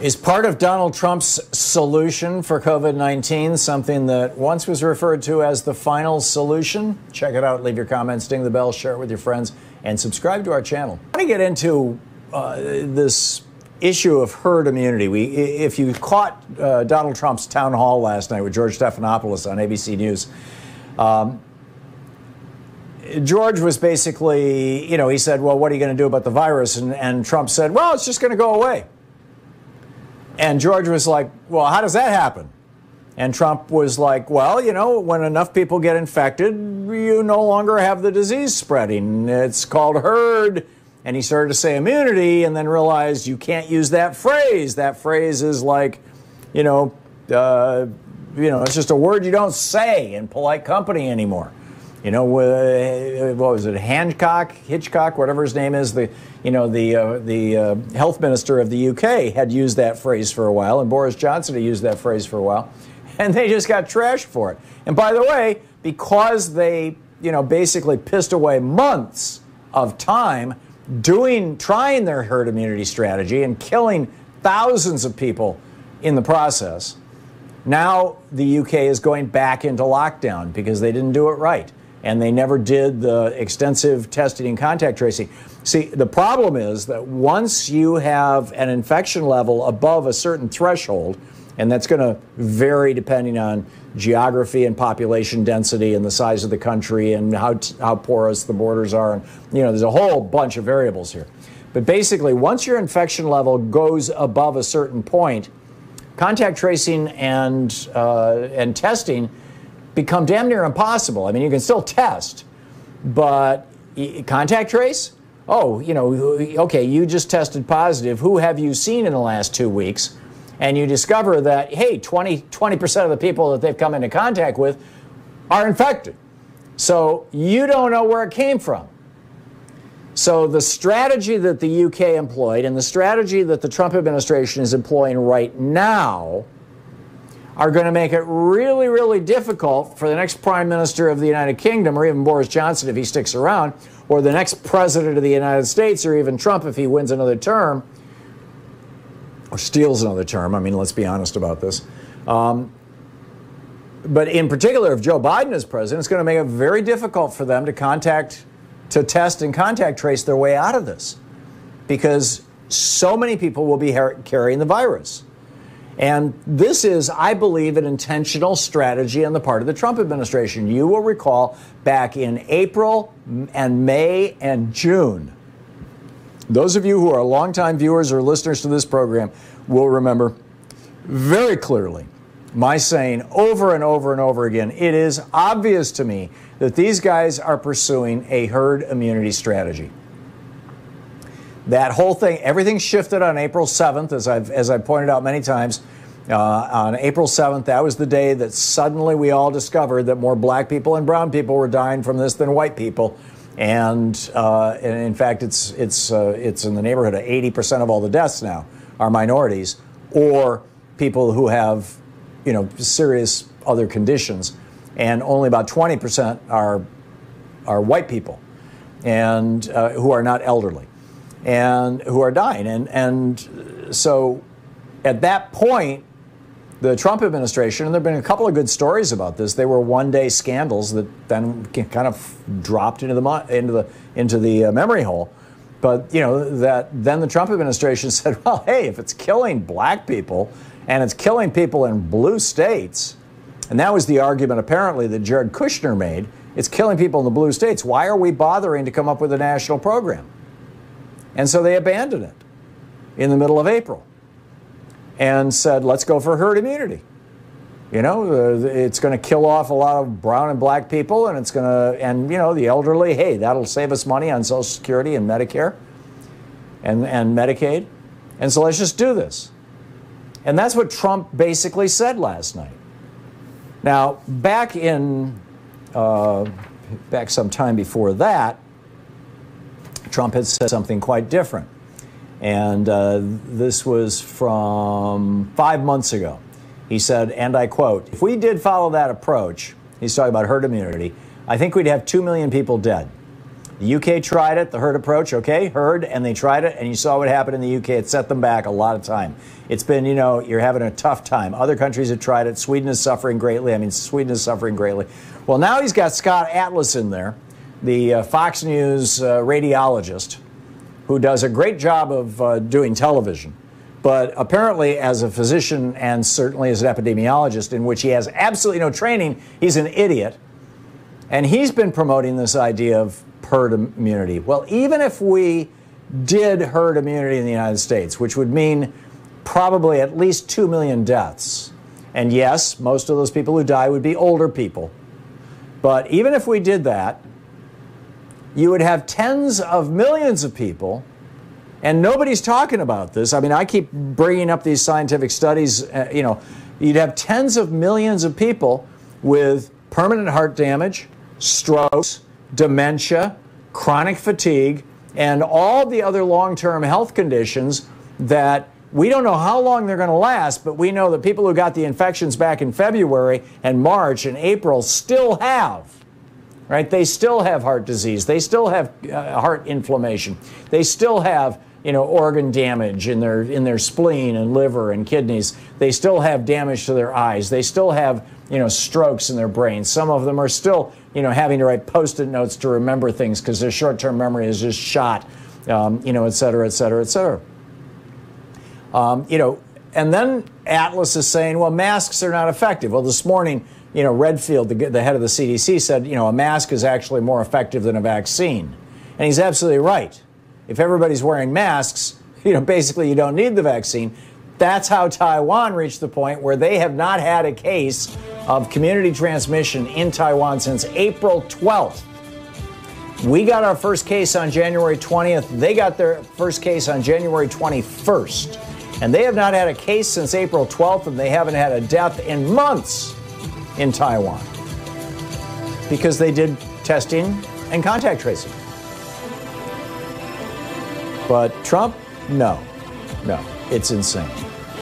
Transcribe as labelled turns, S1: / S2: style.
S1: Is part of Donald Trump's solution for COVID 19 something that once was referred to as the final solution? Check it out, leave your comments, ding the bell, share it with your friends, and subscribe to our channel. I want to get into uh, this issue of herd immunity. We, if you caught uh, Donald Trump's town hall last night with George Stephanopoulos on ABC News, um, George was basically, you know, he said, Well, what are you going to do about the virus? And, and Trump said, Well, it's just going to go away. And George was like, Well, how does that happen? And Trump was like, Well, you know, when enough people get infected, you no longer have the disease spreading. It's called herd. And he started to say immunity and then realized you can't use that phrase. That phrase is like, you know, uh, you know, it's just a word you don't say in polite company anymore. You know, uh, what was it? Hancock, Hitchcock, whatever his name is. The you know the uh, the uh, health minister of the UK had used that phrase for a while, and Boris Johnson had used that phrase for a while, and they just got trashed for it. And by the way, because they you know basically pissed away months of time doing trying their herd immunity strategy and killing thousands of people in the process. Now the UK is going back into lockdown because they didn't do it right and they never did the extensive testing and contact tracing. See, the problem is that once you have an infection level above a certain threshold, and that's going to vary depending on geography and population density and the size of the country and how, how porous the borders are. And, you know, there's a whole bunch of variables here. But basically, once your infection level goes above a certain point, contact tracing and, uh, and testing become damn near impossible. I mean, you can still test, but contact trace? Oh, you know, okay, you just tested positive. Who have you seen in the last two weeks? And you discover that, hey, 20, 20% of the people that they've come into contact with are infected. So you don't know where it came from. So the strategy that the UK employed and the strategy that the Trump administration is employing right now are going to make it really, really difficult for the next Prime Minister of the United Kingdom, or even Boris Johnson if he sticks around, or the next President of the United States, or even Trump if he wins another term, or steals another term. I mean, let's be honest about this. Um, but in particular, if Joe Biden is president, it's going to make it very difficult for them to contact, to test and contact trace their way out of this because so many people will be carrying the virus. And this is, I believe, an intentional strategy on the part of the Trump administration. You will recall back in April and May and June, those of you who are longtime viewers or listeners to this program will remember very clearly my saying over and over and over again it is obvious to me that these guys are pursuing a herd immunity strategy. That whole thing, everything shifted on April 7th, as I've, as I pointed out many times. Uh, on April 7th, that was the day that suddenly we all discovered that more black people and brown people were dying from this than white people. And, uh, and in fact, it's, it's, uh, it's in the neighborhood of 80% of all the deaths now are minorities or people who have, you know, serious other conditions. And only about 20% are, are white people and uh, who are not elderly and who are dying. And, and so at that point, the Trump administration, and there have been a couple of good stories about this. They were one-day scandals that then kind of dropped into the into the into the uh, memory hole. But you know that then the Trump administration said, "Well, hey, if it's killing black people and it's killing people in blue states, and that was the argument apparently that Jared Kushner made, it's killing people in the blue states. Why are we bothering to come up with a national program?" And so they abandoned it in the middle of April and said, let's go for herd immunity. You know, uh, it's going to kill off a lot of brown and black people, and it's going to, and you know, the elderly, hey, that'll save us money on Social Security and Medicare and, and Medicaid. And so let's just do this. And that's what Trump basically said last night. Now, back in, uh, back some time before that, Trump had said something quite different. And uh, this was from five months ago. He said, and I quote, if we did follow that approach, he's talking about herd immunity, I think we'd have 2 million people dead. The UK tried it, the herd approach, okay, herd, and they tried it, and you saw what happened in the UK. It set them back a lot of time. It's been, you know, you're having a tough time. Other countries have tried it. Sweden is suffering greatly. I mean, Sweden is suffering greatly. Well, now he's got Scott Atlas in there, the uh, Fox News uh, radiologist, who does a great job of uh, doing television. But apparently, as a physician and certainly as an epidemiologist, in which he has absolutely no training, he's an idiot. And he's been promoting this idea of herd immunity. Well, even if we did herd immunity in the United States, which would mean probably at least 2 million deaths, and yes, most of those people who die would be older people. But even if we did that, you would have tens of millions of people, and nobody's talking about this. I mean, I keep bringing up these scientific studies. Uh, you know, you'd have tens of millions of people with permanent heart damage, strokes, dementia, chronic fatigue, and all the other long term health conditions that we don't know how long they're going to last, but we know that people who got the infections back in February and March and April still have. Right? They still have heart disease. They still have uh, heart inflammation. They still have you know organ damage in their in their spleen and liver and kidneys. They still have damage to their eyes. They still have you know strokes in their brains. Some of them are still you know having to write post-it notes to remember things because their short-term memory is just shot. Um, you know, et cetera, et cetera, et cetera. Um, you know, and then Atlas is saying, well, masks are not effective. Well, this morning, you know, Redfield, the, the head of the CDC, said, you know, a mask is actually more effective than a vaccine. And he's absolutely right. If everybody's wearing masks, you know, basically you don't need the vaccine. That's how Taiwan reached the point where they have not had a case of community transmission in Taiwan since April 12th. We got our first case on January 20th. They got their first case on January 21st. And they have not had a case since April 12th, and they haven't had a death in months in Taiwan because they did testing and contact tracing. But Trump, no, no, it's insane.